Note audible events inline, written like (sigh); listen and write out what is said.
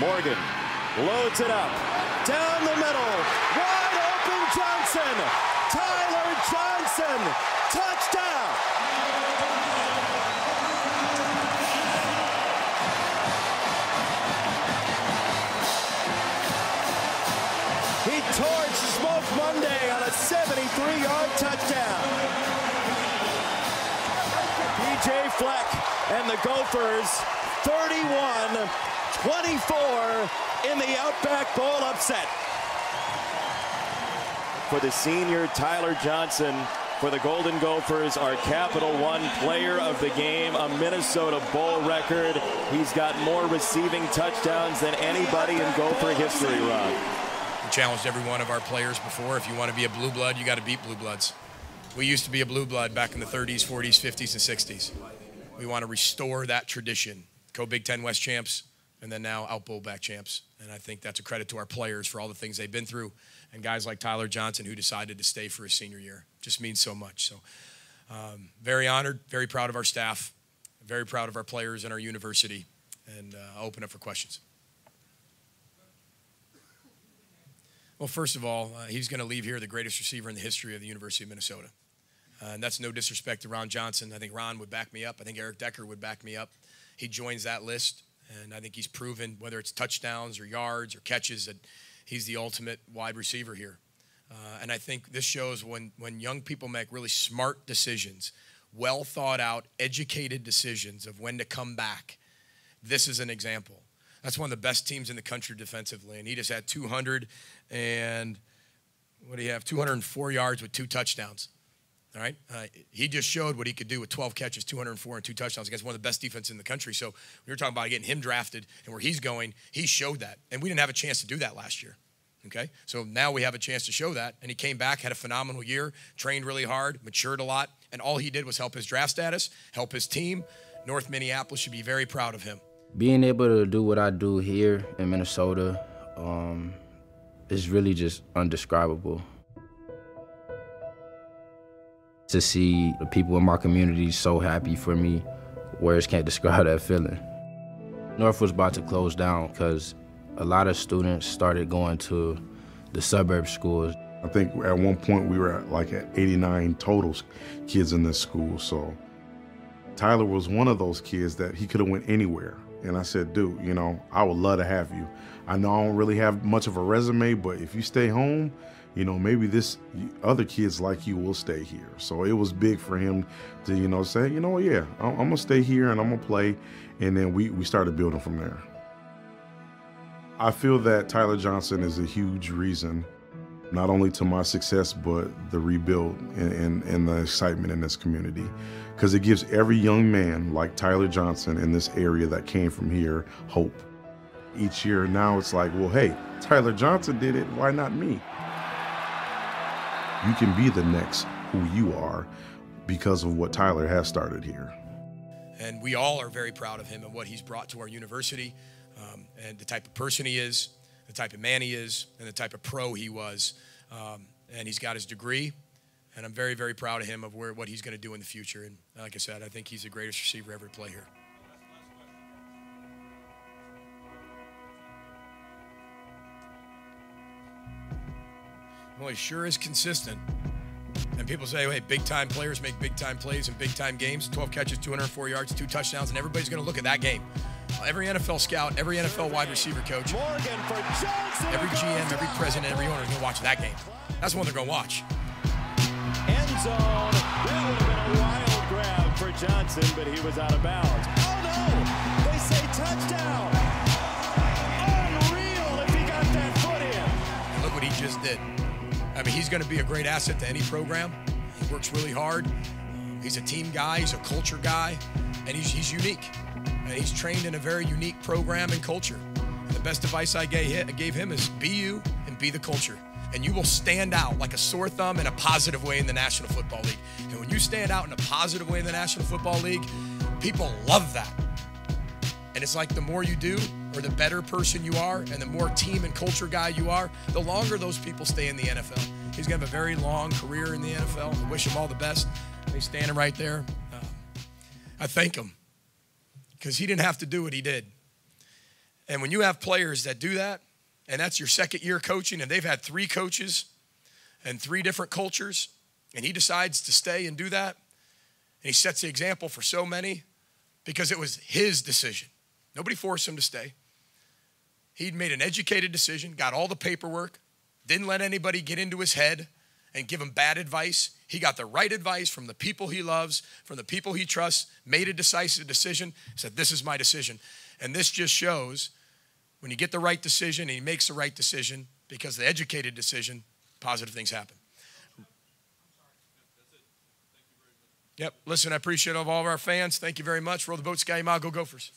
Morgan loads it up. Down the middle. Wide open Johnson. Tyler Johnson. Touchdown. He torched Smoke Monday on a 73-yard touchdown. PJ Fleck and the Gophers 31-24 in the Outback Bowl upset. For the senior Tyler Johnson for the Golden Gophers, our Capital One player of the game, a Minnesota Bowl record. He's got more receiving touchdowns than anybody in Gopher history, Rob. We challenged every one of our players before. If you want to be a blue blood, you got to beat blue bloods. We used to be a blue blood back in the 30s, 40s, 50s, and 60s. We want to restore that tradition. Co Big Ten West champs, and then now out bowl back champs. And I think that's a credit to our players for all the things they've been through, and guys like Tyler Johnson who decided to stay for his senior year. Just means so much. So, um, very honored, very proud of our staff, very proud of our players and our university. And uh, I'll open up for questions. Well, first of all, uh, he's going to leave here the greatest receiver in the history of the University of Minnesota. Uh, and that's no disrespect to Ron Johnson. I think Ron would back me up. I think Eric Decker would back me up. He joins that list, and I think he's proven, whether it's touchdowns or yards or catches, that he's the ultimate wide receiver here. Uh, and I think this shows when, when young people make really smart decisions, well thought out, educated decisions of when to come back. This is an example. That's one of the best teams in the country defensively. And he just had 200 and what do you have? 204 yards with two touchdowns. All right. Uh, he just showed what he could do with 12 catches, 204 and two touchdowns against one of the best defenses in the country. So we were talking about getting him drafted and where he's going. He showed that. And we didn't have a chance to do that last year. Okay. So now we have a chance to show that. And he came back, had a phenomenal year, trained really hard, matured a lot. And all he did was help his draft status, help his team. North Minneapolis should be very proud of him. Being able to do what I do here in Minnesota um, is really just undescribable. To see the people in my community so happy for me, words can't (laughs) describe that feeling. North was about to close down because a lot of students started going to the suburb schools. I think at one point we were at like at 89 total kids in this school. So Tyler was one of those kids that he could have went anywhere. And I said, dude, you know, I would love to have you. I know I don't really have much of a resume, but if you stay home, you know, maybe this other kids like you will stay here. So it was big for him to, you know, say, you know, yeah, I'm, gonna stay here and I'm gonna play. And then we, we started building from there. I feel that Tyler Johnson is a huge reason, not only to my success, but the rebuild and, and, and the excitement in this community. Because it gives every young man like Tyler Johnson in this area that came from here hope. Each year now it's like, well, hey, Tyler Johnson did it, why not me? You can be the next who you are because of what Tyler has started here. And we all are very proud of him and what he's brought to our university um, and the type of person he is, the type of man he is, and the type of pro he was. Um, and he's got his degree, and I'm very, very proud of him of where what he's going to do in the future. And like I said, I think he's the greatest receiver ever to play here. Well, he sure is consistent. And people say, hey, big time players make big time plays in big time games 12 catches, 204 yards, two touchdowns, and everybody's going to look at that game. Every NFL scout, every NFL wide receiver coach, every GM, every president, every owner is going to watch that game. That's the one they're going to watch. End zone. That would have been a wild grab for Johnson, but he was out of bounds. Oh no! They say touchdown. Unreal if he got that foot in. Look what he just did. I mean, he's going to be a great asset to any program. He works really hard. He's a team guy. He's a culture guy, and he's, he's unique. And he's trained in a very unique program and culture. And the best advice I gave, gave him is be you and be the culture. And you will stand out like a sore thumb in a positive way in the National Football League. And when you stand out in a positive way in the National Football League, people love that. And it's like the more you do, or the better person you are, and the more team and culture guy you are, the longer those people stay in the NFL. He's going to have a very long career in the NFL. I wish him all the best. He's standing right there. Uh, I thank him because he didn't have to do what he did. And when you have players that do that, and that's your second year coaching, and they've had three coaches and three different cultures, and he decides to stay and do that, and he sets the example for so many because it was his decision. Nobody forced him to stay. He'd made an educated decision, got all the paperwork, didn't let anybody get into his head and give him bad advice. He got the right advice from the people he loves, from the people he trusts, made a decisive decision, said, This is my decision. And this just shows when you get the right decision and he makes the right decision, because the educated decision, positive things happen. Yep. Listen, I appreciate all of our fans. Thank you very much. Row the boat, Sky Go Gophers.